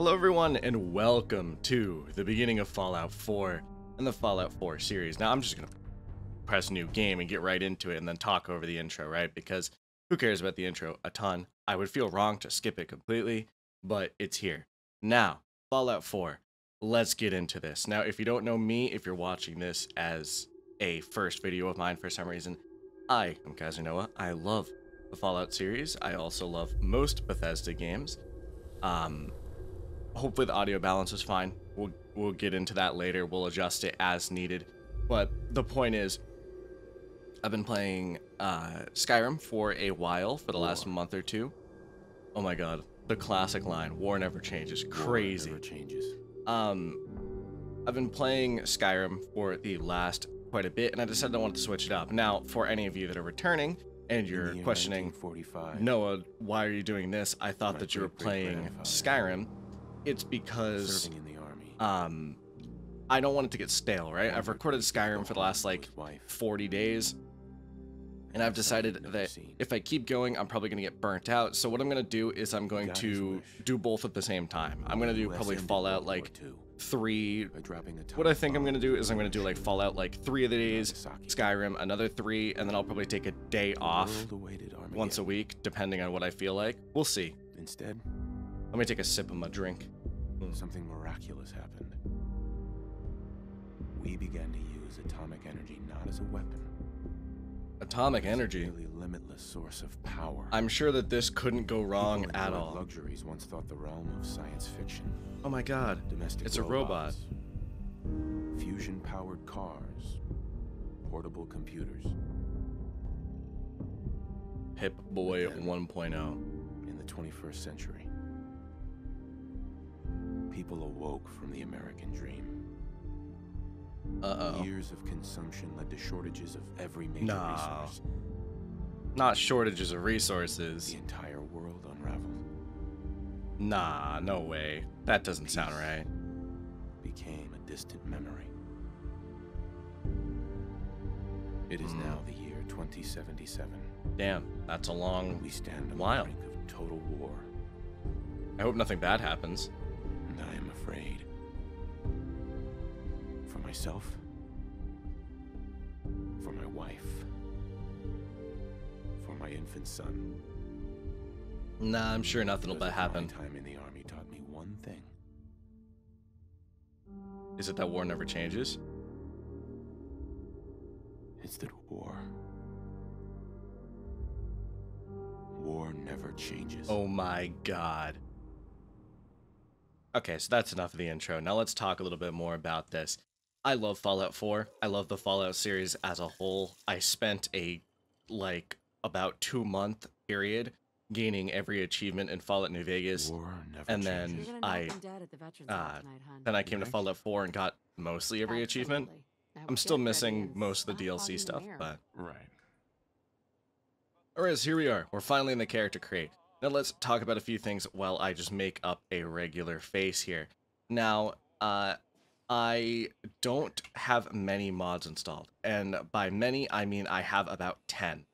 Hello everyone and welcome to the beginning of Fallout 4 and the Fallout 4 series. Now I'm just going to press new game and get right into it and then talk over the intro, right? Because who cares about the intro? A ton. I would feel wrong to skip it completely, but it's here. Now, Fallout 4. Let's get into this. Now, if you don't know me, if you're watching this as a first video of mine for some reason, I am Kaiser Noah. I love the Fallout series. I also love most Bethesda games. Um, hopefully the audio balance is fine. We'll we'll get into that later. We'll adjust it as needed. But the point is, I've been playing uh, Skyrim for a while, for the last month or two. Oh my god, the classic line: "War never changes." Crazy. Never changes. Um, I've been playing Skyrim for the last quite a bit, and I decided I wanted to switch it up. Now, for any of you that are returning and you're questioning, 1945, Noah, why are you doing this? I thought My that you were playing. Skyrim. It's because serving in the army. um, I don't want it to get stale, right? I've recorded Skyrim for the last like 40 days, and I've decided that if I keep going, I'm probably gonna get burnt out. So what I'm gonna do is I'm going to do both at the same time. I'm gonna do probably Fallout like three. by dropping a What I think I'm gonna do is I'm gonna do like Fallout like three of the days, Skyrim another three, and then I'll probably take a day off once a week, depending on what I feel like. We'll see. Instead, Let me take a sip of my drink. something miraculous happened. We began to use atomic energy not as a weapon, Atomic a energy. nearly limitless source of power. I'm sure that this couldn't go wrong People at all. Luxuries once thought the realm of science fiction. Oh my god. Domestic It's a robot. Fusion-powered cars. Portable computers. Hip Boy Again. 1.0. in the 21st century. People awoke from the American dream. Uh oh. Years of consumption led to shortages of every major Nah. resource. Not shortages of resources. The entire world unraveled, Nah, no way. That doesn't sound right. became a distant memory. It is Hmm. now the year 2077. Damn, that's a long. We stand on Wow. the brink of total war, I hope nothing bad happens. Myself, for my wife, for my infant son. Nah, I'm sure nothing will bad my happen. time in the army taught me one thing. Is it that war never changes? It's that war. War never changes. Oh my god. Okay, so that's enough of the intro. Now let's talk a little bit more about this. I love Fallout 4. I love the Fallout series as a whole. I spent a like about 2 month period gaining every achievement in Fallout New Vegas. And then- changes. You're gonna I, knock them dead at the uh, tonight. Then I came to Fallout 4 and got mostly every achievement. Absolutely. Now I'm still missing most of the DLC stuff, mirror. but Right. Alright, so here we are. We're finally in the character create. Now let's talk about a few things while I just make up a regular face here. Now, uh, I don't have many mods installed, and by many I mean I have about 10.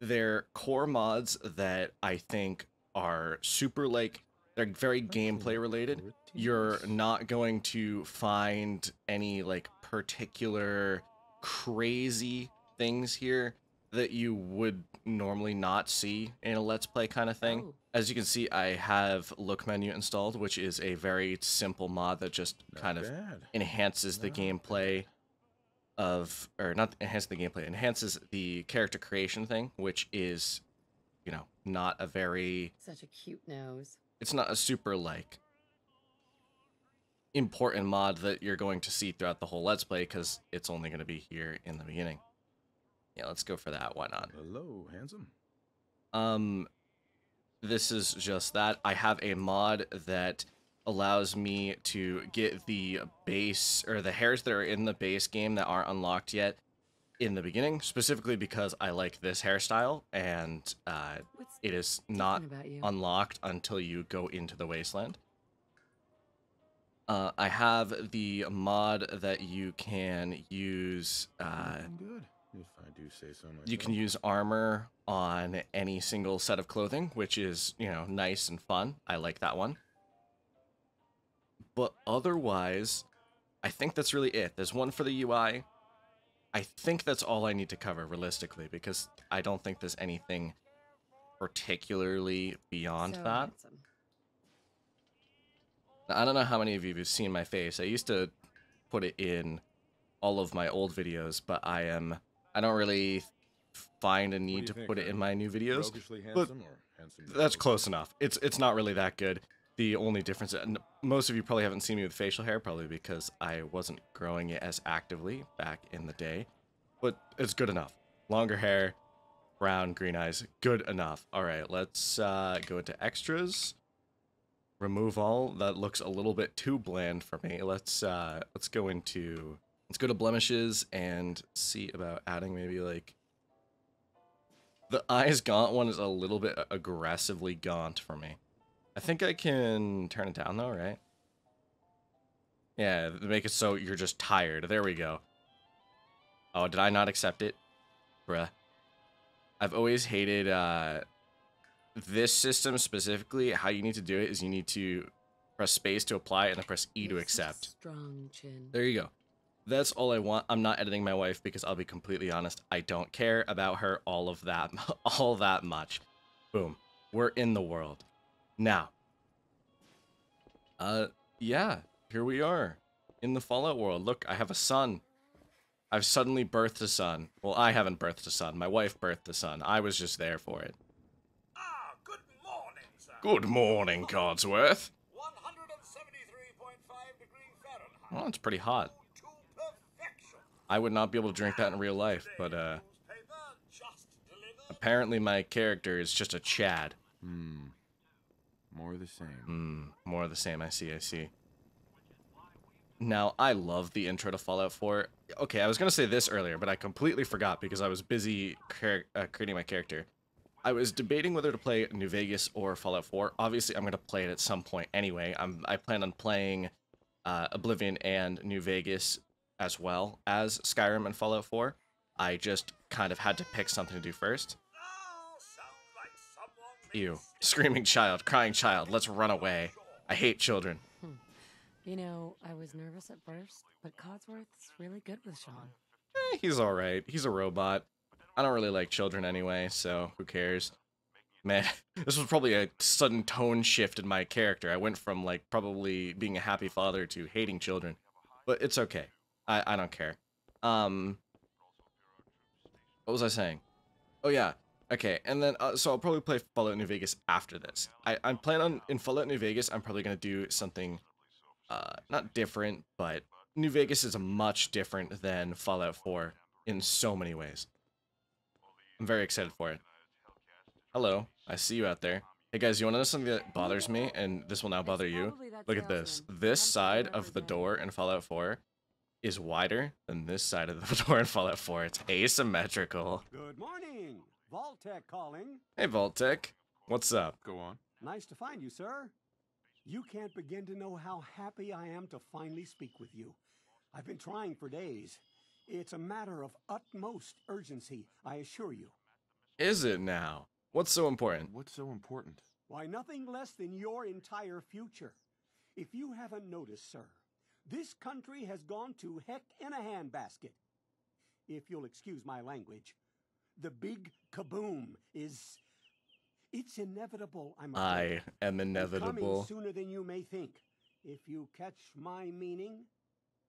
They're core mods that I think are super like they're very gameplay related. You're not going to find any like particular crazy things here that you would normally not see in a let's play kind of thing. Oh. As you can see, I have look menu installed, which is a very simple mod that just kind of bad. enhances the Not gameplay of or not enhances the gameplay enhances the character creation thing which is you know not a very Such a cute nose. it's not a super like important mod that you're going to see throughout the whole let's play because it's only going to be here in the beginning yeah let's go for that why not Hello, handsome. um this is just that i have a mod that allows me to get the base or the hairs that are in the base game that aren't unlocked yet in the beginning specifically because i like this hairstyle and uh, it is not different about you? unlocked until you go into the wasteland. Uh, I have the mod that you can use. Uh, good, if I do say so myself. you can use armor on any single set of clothing, which is you know nice and fun. I like that one. But otherwise, I think that's really it. There's one for the UI. I think that's all I need to cover realistically because I don't think there's anything particularly beyond So that. handsome. I don't know how many of you have seen my face. I used to put it in all of my old videos, but I am I don't really find a need to think, put it uh, in my new videos. But handsome or handsome? That's close enough. It's it's not really that good. The only difference, and most of you probably haven't seen me with facial hair, probably because I wasn't growing it as actively back in the day. But it's good enough. Longer hair, brown, green eyes, good enough. All right, let's uh, go into extras. Remove all. That looks a little bit too bland for me. Let's uh, let's go into let's go to blemishes and see about adding maybe like the eyes gaunt one is a little bit aggressively gaunt for me. I think I can turn it down though, right? Yeah, make it so you're just tired. There we go. Oh, did I not accept it? Bruh. I've always hated uh, this system specifically. How you need to do it is you need to press space to apply and then press E to You have such a accept. Strong chin. There you go. That's all I want. I'm not editing my wife because I'll be completely honest. I don't care about her all of that, all that much. Boom. We're in the world. Now. Uh, yeah. Here we are. In the Fallout world. Look, I have a son. I've suddenly birthed a son. Well, I haven't birthed a son. My wife birthed a son. I was just there for it. Ah, good morning, sir. Good morning, Codsworth. 173.5 degree Fahrenheit. Well, it's pretty hot. I would not be able to drink that in real life, but uh, Newspaper just delivered. apparently my character is just a Chad. Hmm. More of the same. Hmm, more of the same. I see, I see. Now, I love the intro to Fallout 4. Okay, I was going to say this earlier, but I completely forgot because I was busy uh, creating my character. I was debating whether to play New Vegas or Fallout 4. Obviously, I'm going to play it at some point anyway. I'm, I plan on playing uh, Oblivion and New Vegas as well as Skyrim and Fallout 4. I just kind of had to pick something to do first. Now sounds like someone Ew. Screaming child, crying child, let's run away. I hate children. You know, I was nervous at first, but Codsworth's really good with Sean. Eh, he's all right. He's a robot. I don't really like children anyway, so who cares? Man, this was probably a sudden tone shift in my character. I went from like probably being a happy father to hating children, but it's okay. I I don't care. Um, what was I saying? Oh yeah. Okay, and then uh, so I'll probably play Fallout New Vegas after this. I I'm planning on in Fallout New Vegas. I'm probably gonna do something, uh, not different, but New Vegas is a much different than Fallout 4 in so many ways. I'm very excited for it. Hello, I see you out there. Hey guys, you want to know something that bothers me, and this will now bother you? Look at this. This side of the door in Fallout 4 is wider than this side of the door in Fallout 4. It's asymmetrical. Good morning. Vault-Tec calling. Hey Vault-Tec, what's up? Go on. Nice to find you, sir. You can't begin to know how happy I am to finally speak with you. I've been trying for days. It's a matter of utmost urgency, I assure you. Is it now? What's so important? What's so important? Why, nothing less than your entire future. If you haven't noticed, sir, this country has gone to heck in a handbasket. If you'll excuse my language, the big kaboom is. It's inevitable, I'm afraid. I am inevitable. Coming sooner than you may think. If you catch my meaning.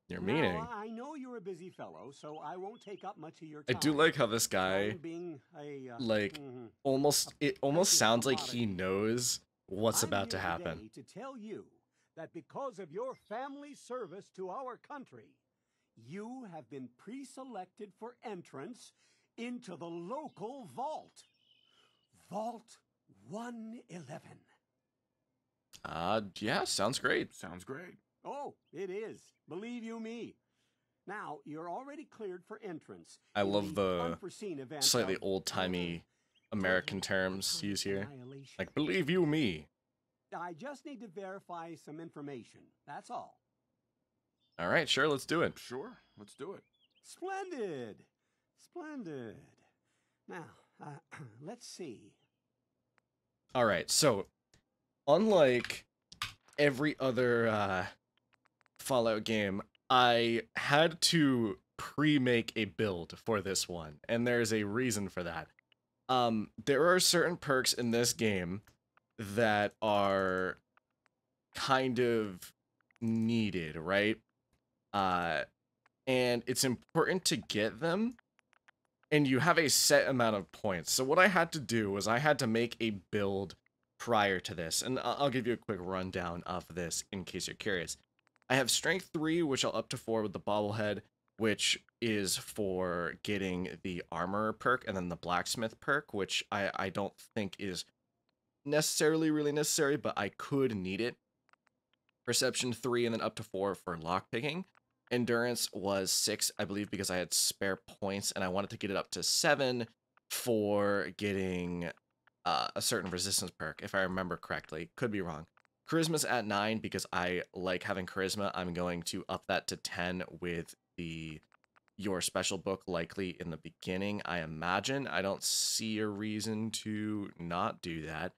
Your Now, meaning. I know you're a busy fellow, so I won't take up much of your I do like how this guy being a, uh, like, mhm. almost it almost sounds like he knows what's I'm about to happen. To tell you that because of your family service to our country, you have been pre-selected for entrance into the local vault. Vault 111. Uh yeah, sounds great. Sounds great. Oh, it is. Believe you me. Now, you're already cleared for entrance. I love the unforeseen event Slightly old-timey American terms used here. Like believe you me. I just need to verify some information. That's all. All right, sure, let's do it. Sure. Let's do it. Splendid. Splendid. Now, uh, let's see. All right, so unlike every other uh Fallout game, I had to pre-make a build for this one, and there's a reason for that. Um, there are certain perks in this game that are kind of needed, right? Uh, and it's important to get them and you have a set amount of points. So what I had to do was I had to make a build prior to this, and I'll give you a quick rundown of this in case you're curious. I have strength 3, which I'll up to 4 with the bobblehead, which is for getting the armor perk, and then the blacksmith perk, which I, I don't think is necessarily really necessary, but I could need it. Perception 3, and then up to 4 for lockpicking. Endurance was 6, I believe, because I had spare points, and I wanted to get it up to 7 for getting uh, a certain resistance perk, if I remember correctly. Could be wrong. Charisma's at 9 because I like having charisma. I'm going to up that to 10 with the your special book likely in the beginning, I imagine. I don't see a reason to not do that.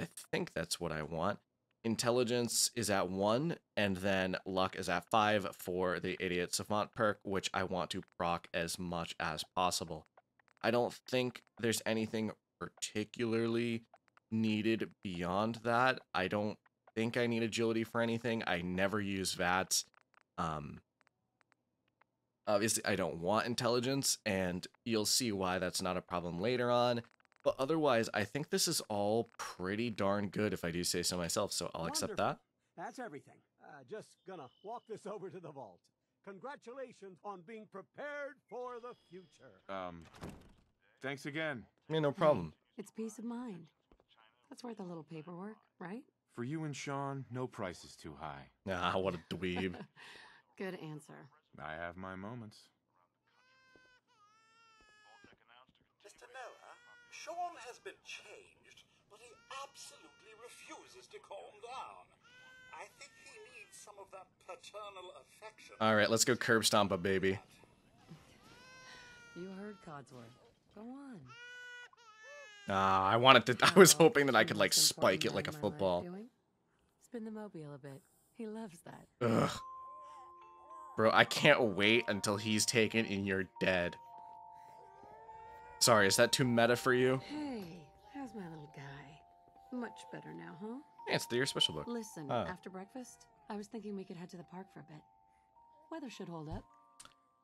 I think that's what I want. Intelligence is at 1, and then luck is at 5 for the Idiot Savant perk, which I want to proc as much as possible. I don't think there's anything particularly needed beyond that. I don't think I need agility for anything. I never use VATS. Um, obviously, I don't want intelligence, and you'll see why that's not a problem later on. But otherwise, I think this is all pretty darn good if I do say so myself, so I'll accept that. That's everything. Uh, just gonna walk this over to the vault. Congratulations on being prepared for the future. Um, thanks again. Yeah, no problem. It's peace of mind. That's worth a little paperwork, right? For you and Sean, no price is too high. Ah, what a dweeb. Good answer. I have my moments. Mr. Noah, Sean has been changed, but he absolutely refuses to calm down. I think he needs some of that paternal affection. All right, let's go curb stomp a baby. You heard Codsworth. Go on. Ah, I wanted to. I was hoping that I could like spike it like a man in my life football. Spin the mobile a bit. He loves that. Ugh. Bro, I can't wait until he's taken and you're dead. Sorry, is that too meta for you? Hey, how's my little guy? Much better now, huh? Yeah, it's the your special book. Listen, Oh. after breakfast, I was thinking we could head to the park for a bit. Weather should hold up.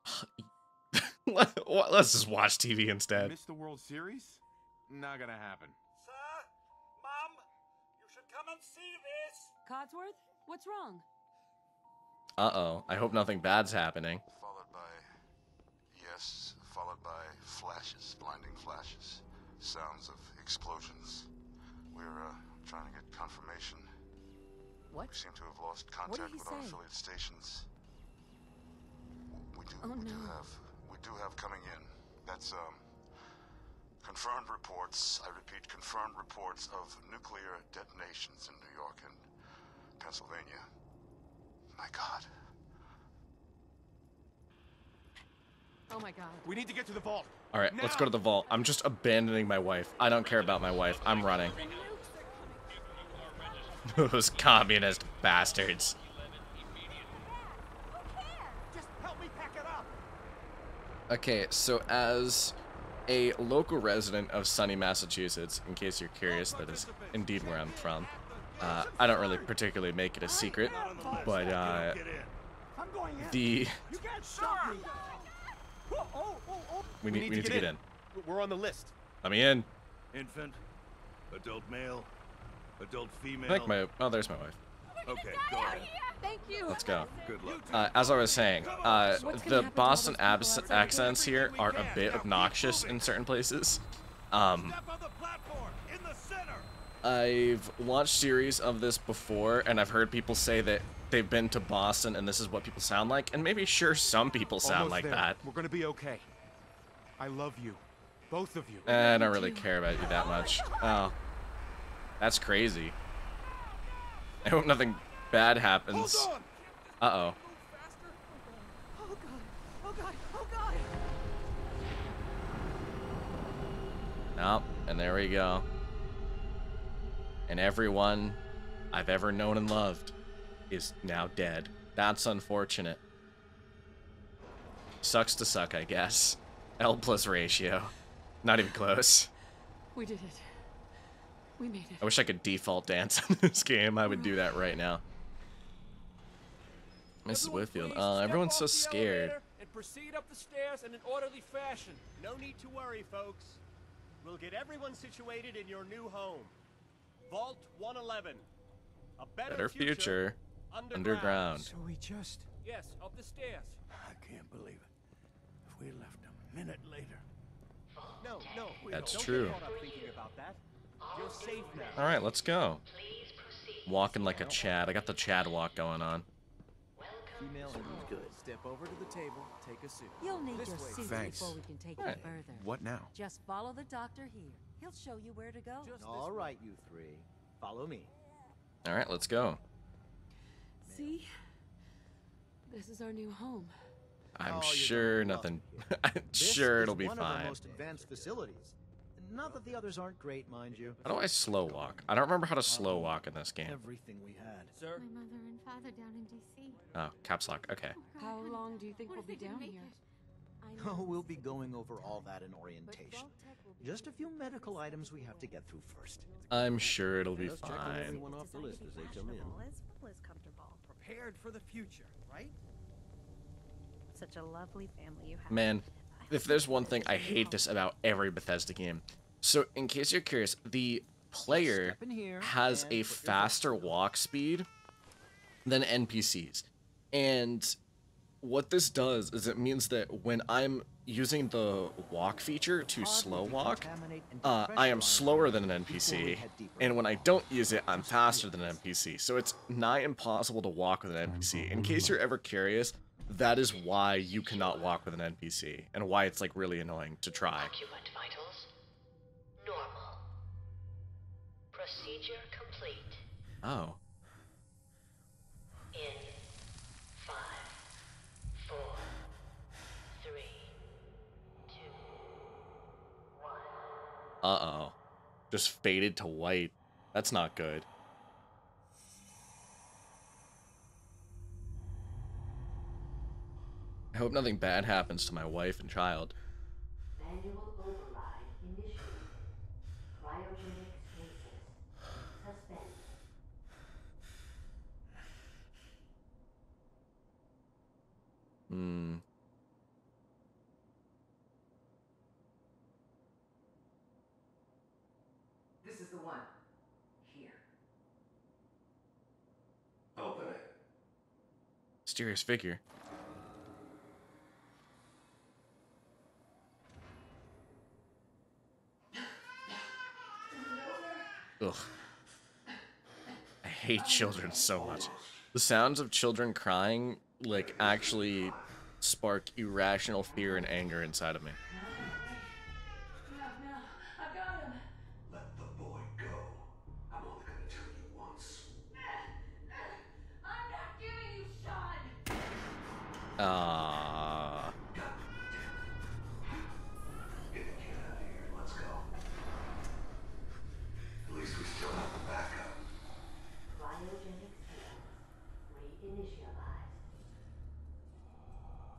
Let- Let's just watch TV instead. Miss the World Series? Not gonna happen. Sir, Mum, you should come and see this. Codsworth, what's wrong? Uh oh. I hope nothing bad's happening. Followed by. Yes, followed by flashes, blinding flashes. Sounds of explosions. We're, uh, trying to get confirmation. What? We seem to have lost contact with our affiliate stations. We do, Oh, we do have, we do have coming in. That's, um, confirmed reports, I repeat, confirmed reports of nuclear detonations in New York and Pennsylvania. My God. Oh my god. We need to get to the vault. All right, let's go to the vault. I'm just abandoning my wife. I don't care about my wife. I'm running. Those communist bastards. Just help me pack it up. Okay, so as a local resident of sunny Massachusetts, in case you're curious, that is indeed where I'm from. Uh, I don't really particularly make it a secret, but uh, I'm going in. the You can't stop me. Oh, oh, oh, oh. we need, we need to get in. We're on the list. Let me in. Infant, adult male, adult I female. think my oh, there's my wife. Okay, go ahead. Thank you. Let's go. Good luck. Uh, as I was saying, uh, the happen to all Boston abs- accents here are a bit obnoxious in certain places. Um, Step on the platform in the center. I've watched series of this before, and I've heard people say that they've been to Boston and this is what people sound like, and maybe sure some people sound Almost like there. that. We're gonna be okay. I love you. Both of you. Eh, I don't really care about you that much. Oh, that's crazy. I hope nothing bad happens. Uh oh. Oh god. Oh god. Oh god. Nope, and there we go. And everyone I've ever known and loved is now dead. That's unfortunate. Sucks to suck, I guess. L plus ratio. Not even close. We did it. We made it. I wish I could default dance in this game. I would do that right now. Mrs. Whitfield. please Uh, everyone's so scared. And proceed up the stairs in an orderly fashion. No need to worry, folks. We'll get everyone situated in your new home. Vault 111. A better, Better future. Underground. Underground. So we just. Yes, up the stairs. I can't believe it. If we left a minute later. No, no. That's true. Get caught up thinking about that. You're safe now. All right, let's go. Walking like a Chad. I got the Chad walk going on. Female Sounds good. Step over to the table, take a suit. You'll need This your suit Thanks. before we can take Right. you further. What now? Just follow the doctor here. He'll show you where to go. Just All this way. you three. Follow me. All right, let's go. See? This is our new home. I'm Oh, sure nothing. I'm This sure it'll be one Of our fine. most advanced facilities. Not that the others aren't great, mind you. How do I slow walk? I don't remember how to slow walk in this game. Everything we had. Sir, My mother and father down in D.C. Oh, caps lock. Okay. Oh, How long do you think what we'll be down here? I oh, know Oh, we'll be going over all that in orientation. Vault-Tec will be Just a few medical items we have to get through first. I'm sure it'll be Let's check fine. Everyone off the list as they come in. As well as comfortable. Prepared for the future, right? Such a lovely family you have. Man, if there's one thing I hate this about every Bethesda game. So, in case you're curious, the player Step in here has a faster walk speed than NPCs. And what this does is it means that when I'm using the walk feature to slow walk, uh, I am slower than an NPC, and when I don't use it, I'm faster than an NPC. So it's nigh impossible to walk with an NPC. In case you're ever curious, that is why you cannot walk with an NPC, and why it's like really annoying to try. Occupant vitals. Normal. Procedure complete. Oh. In five, four, three, two, one. Uh-oh. Just faded to white. That's not good. I hope nothing bad happens to my wife and child. Manual override initiated. Cryogenic stasis. Suspend. Hmm. This is the one. Here. Open it. Mysterious figure. Ugh. I hate children so much. The sounds of children crying, like, actually spark irrational fear and anger inside of me. I've got him. Let the boy go. I'm only gonna tell you once. I'm not giving you Sean. Ah. Get the kid out of here. Let's go. At least we still have the backup. Cryogenic stasis.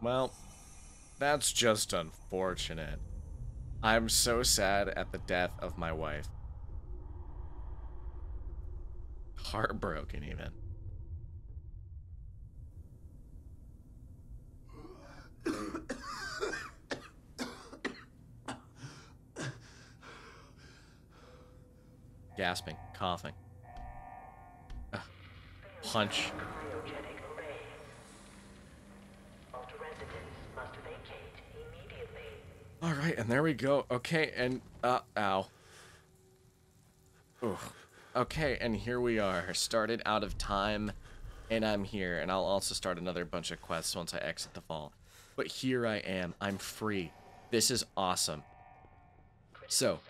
Well, that's just unfortunate. I'm so sad at the death of my wife. Heartbroken, even. Gasping, coughing. Ugh. Punch. Vault. All right, and there we go. Okay, and uh, ow. Ooh. Okay, and here we are. Started out of time, and I'm here, and I'll also start another bunch of quests once I exit the fall. But here I am. I'm free. This is awesome. So,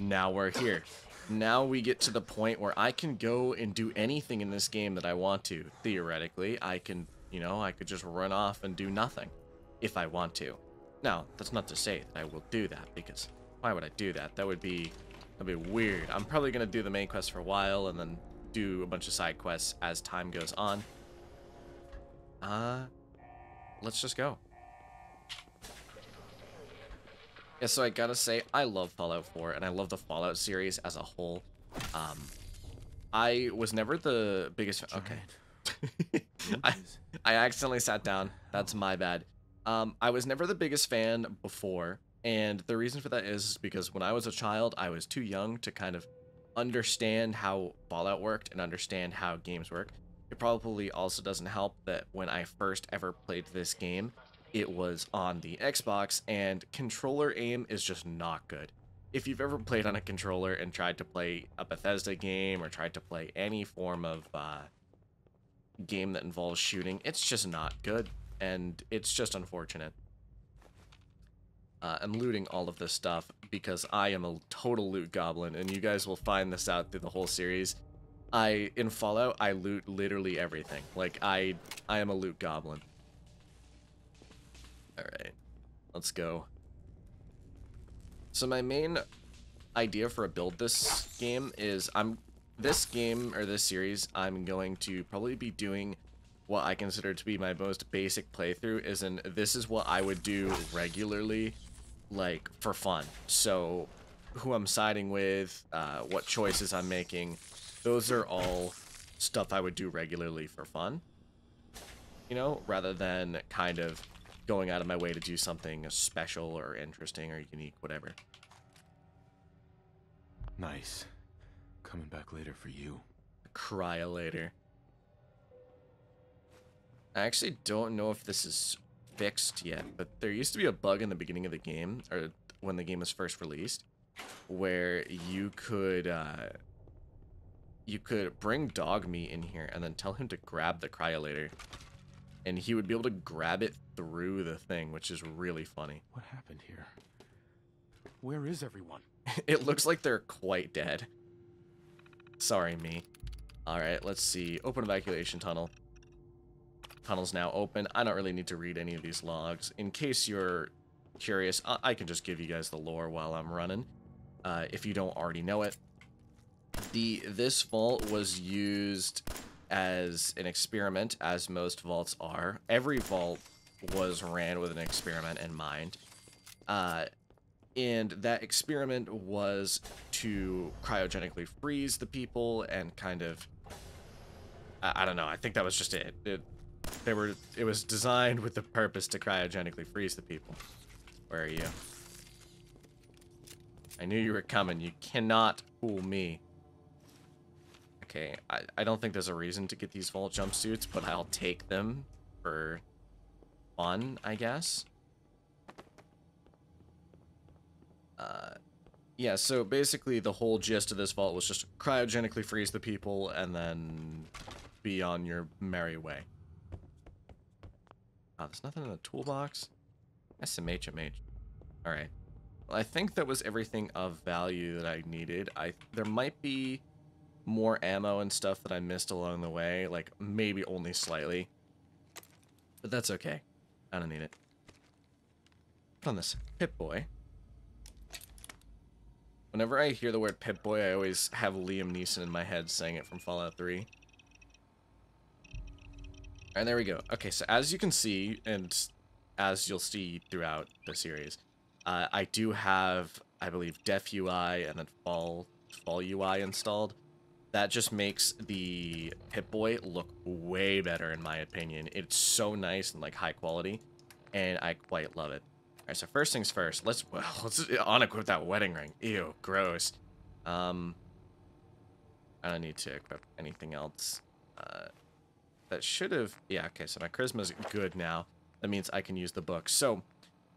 now we're here. Now we get to the point where I can go and do anything in this game that I want to. Theoretically, I can, you know, I could just run off and do nothing if I want to. Now, that's not to say that I will do that because why would I do that? That would be that'd be weird. I'm probably gonna do the main quest for a while and then do a bunch of side quests as time goes on. Uh, let's just go. Yeah, so I gotta say, I love Fallout 4, and I love the Fallout series as a whole. Um, I was never the biggest. Okay. I, I accidentally sat down. That's my bad. Um, I was never the biggest fan before, and the reason for that is because when I was a child, I was too young to kind of understand how Fallout worked and understand how games work. It probably also doesn't help that when I first ever played this game, it was on the Xbox, and controller aim is just not good. If you've ever played on a controller and tried to play a Bethesda game or tried to play any form of uh, game that involves shooting, it's just not good, and it's just unfortunate. Uh, I'm looting all of this stuff because I am a total loot goblin, and you guys will find this out through the whole series. I in Fallout, I loot literally everything. Like I, I am a loot goblin. All right, let's go. So my main idea for a build this game is I'm this game or this series I'm going to probably be doing what I consider to be my most basic playthrough is in this is what I would do regularly like for fun. So who I'm siding with, uh, what choices I'm making, those are all stuff I would do regularly for fun. You know, rather than kind of going out of my way to do something special or interesting or unique, whatever. Nice. Coming back later for you. Cry later. I actually don't know if this is fixed yet, but there used to be a bug in the beginning of the game, or when the game was first released, where you could uh, you could bring Dogmeat in here and then tell him to grab the cryolator, and he would be able to grab it through the thing, which is really funny. What happened here? Where is everyone? it looks like they're quite dead. Sorry, me. Alright, let's see. Open evacuation tunnel. Tunnel's now open. I don't really need to read any of these logs. In case you're curious, I, I can just give you guys the lore while I'm running. Uh, if you don't already know it. The This vault was used as an experiment, as most vaults are. Every vault was ran with an experiment in mind. Uh, and that experiment was to cryogenically freeze the people and kind of I, I don't know i think that was just it. it they were it was designed with the purpose to cryogenically freeze the people where are you i knew you were coming you cannot fool me okay i, I don't think there's a reason to get these vault jumpsuits but i'll take them for fun i guess Uh, yeah, so basically the whole gist of this vault was just cryogenically freeze the people and then be on your merry way. Oh, there's nothing in the toolbox? SMHMH. Alright. Well, I think that was everything of value that I needed. I There might be more ammo and stuff that I missed along the way, like maybe only slightly. But that's okay. I don't need it. Put on this Pip-Boy. Whenever I hear the word Pip-Boy, I always have Liam Neeson in my head saying it from Fallout 3. And there we go. Okay, so as you can see, and as you'll see throughout the series, uh, I do have, I believe, Def UI and then Fall, Fall UI installed. That just makes the Pip-Boy look way better, in my opinion. It's so nice and, like, high quality, and I quite love it. Alright, so first things first, let's well, let's unequip that wedding ring. Ew, gross. Um, I don't need to equip anything else. Uh, that should have, yeah, okay, so my charisma's good now. That means I can use the book. So,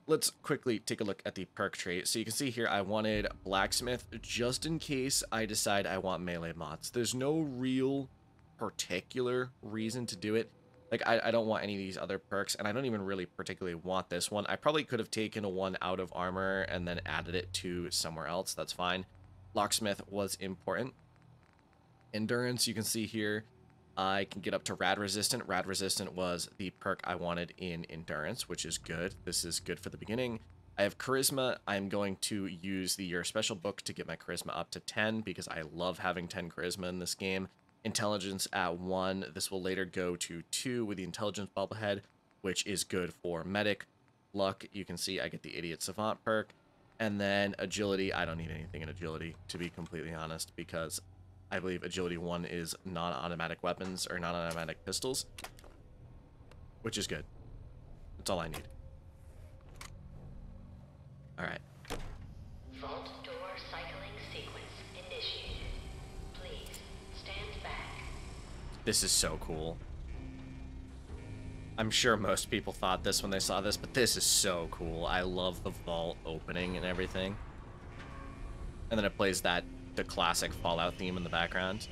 let's quickly take a look at the perk trait. So you can see here, I wanted blacksmith just in case I decide I want melee mods. There's no real particular reason to do it. Like, I, I don't want any of these other perks, and I don't even really particularly want this one. I probably could have taken a one out of armor and then added it to somewhere else. That's fine. Locksmith was important. Endurance, you can see here, I can get up to Rad Resistant. Rad Resistant was the perk I wanted in Endurance, which is good. This is good for the beginning. I have Charisma. I'm going to use the Your Special book to get my Charisma up to 10 because I love having 10 Charisma in this game. intelligence at 1. This will later go to 2 with the intelligence bobblehead, which is good for medic. Luck, you can see I get the idiot savant perk. And then agility, I don't need anything in agility, to be completely honest, because I believe agility 1 is non-automatic weapons or non-automatic pistols, which is good. That's all I need. Alright. Vault door cycling sequence initiated. Please stand back. This is so cool. I'm sure most people thought this when they saw this, but this is so cool. I love the vault opening and everything. And then it plays that the classic Fallout theme in the background.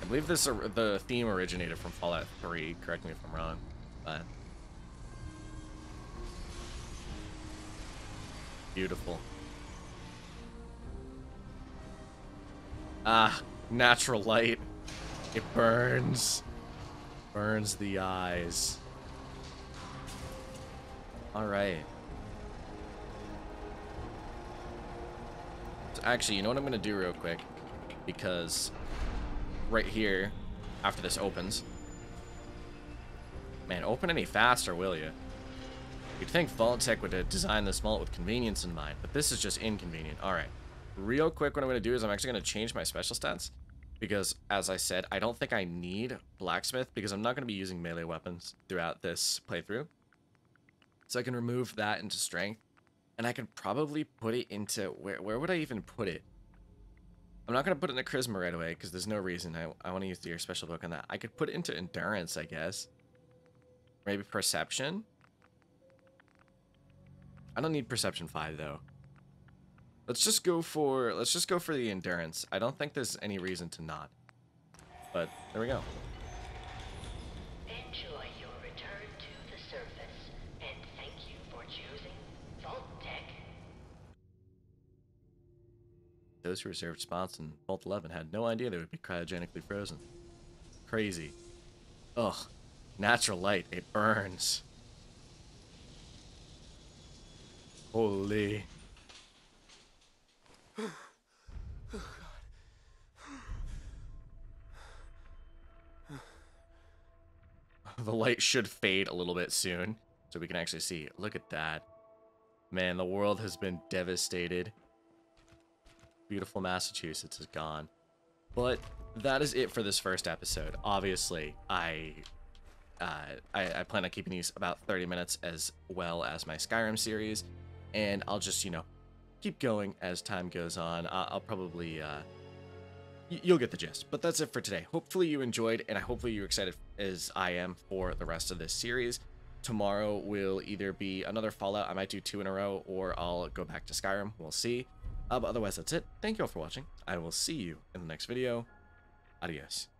I believe this the theme originated from Fallout 3. Correct me if I'm wrong, but beautiful. Ah, natural light. It burns. Burns the eyes. Alright. Actually, you know what I'm going to do real quick? Because right here, after this opens... Man, open any faster, will you? You'd think Vault-Tec would have designed this vault with convenience in mind, but this is just inconvenient. Alright. Real quick, what I'm going to do is I'm actually going to change my special stats because as I said, I don't think I need blacksmith because I'm not going to be using melee weapons throughout this playthrough. So I can remove that into strength and I could probably put it into where where would I even put it? I'm not going to put it into charisma right away because there's no reason I, I want to use your special book on that. I could put it into endurance, I guess. Maybe perception. I don't need perception 5 though. Let's just go for let's just go for the endurance. I don't think there's any reason to not. But there we go. Enjoy your return to the surface, and thank you for choosing Vault Tech. Those who reserved spots in Vault 11 had no idea they would be cryogenically frozen. Crazy. Ugh. Natural light. It burns. Holy. the light should fade a little bit soon so we can actually see. Look at that. Man, the world has been devastated. Beautiful Massachusetts is gone. But that is it for this first episode. Obviously, I, uh, I, I plan on keeping these about 30 minutes as well as my Skyrim series. And I'll just, you know, keep going as time goes on. I'll, probably... Uh, you'll get the gist. But that's it for today. Hopefully you enjoyed, and I hopefully you're excited as I am for the rest of this series. Tomorrow will either be another Fallout. I might do two in a row, or I'll go back to Skyrim. We'll see. Uh, but otherwise, that's it. Thank you all for watching. I will see you in the next video. Adios.